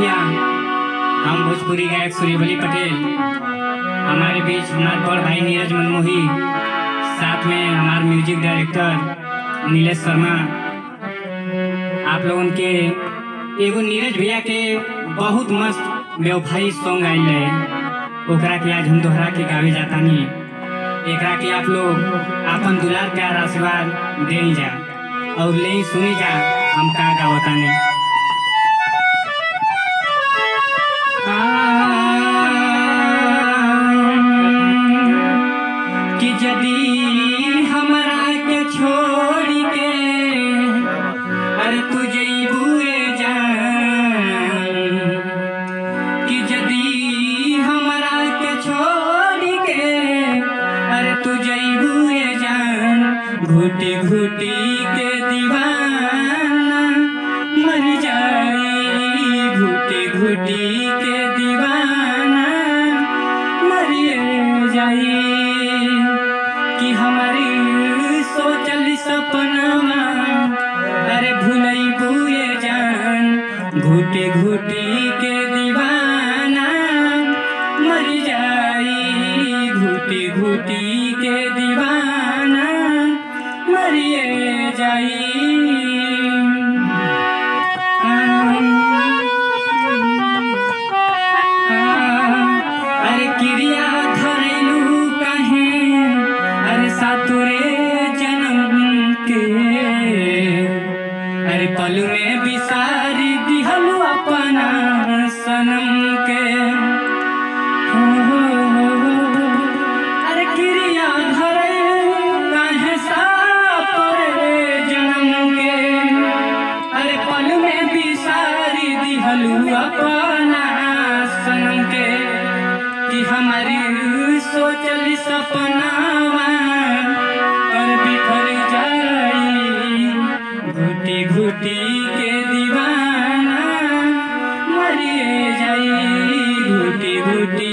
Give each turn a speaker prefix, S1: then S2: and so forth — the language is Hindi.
S1: भैया, हम भोजपुरी गायक सूर्यबली पटेल, हमारे बीच हमारे बड़ भाई नीरज मनमोही, साथ में हमारे म्यूज़िक डायरेक्टर नीलेश शर्मा, आप लोगन के, एगो नीरज भैया के बहुत मस्त व्यवसायी सॉन्ग आयल है ओकरा के आज हम दोहरा के गावे जातानी। एक के आप लोग आपन दुलार प्यार आशीर्वाद दे जा, और ले सुनी जा, हम का गावतानी। कि यदि हमरा के छोड़ के अरे तू जइबुए जान। कि यदि हमरा के छोड़ के अरे तू जइबुए जान। घुटी घुटी के दीवाना मर जाई घुटी घुटी के दीवाना मरिए कि हमारी सोचल सपनावा अरे भूलई बुए जान, घुटी घुटी के दीवाना। मर जाई, घुटी घुटी के दीवाना। मरिए जाई अरे पल में बिसारी दिहलू अपना सनम के हो, हो, हो। अरे क्रिया धरैलू कहे सातुरे जन्म के अरे पल में बिसारी दिहलू अपना सनम के कि हमारी सोचल सपना beauty.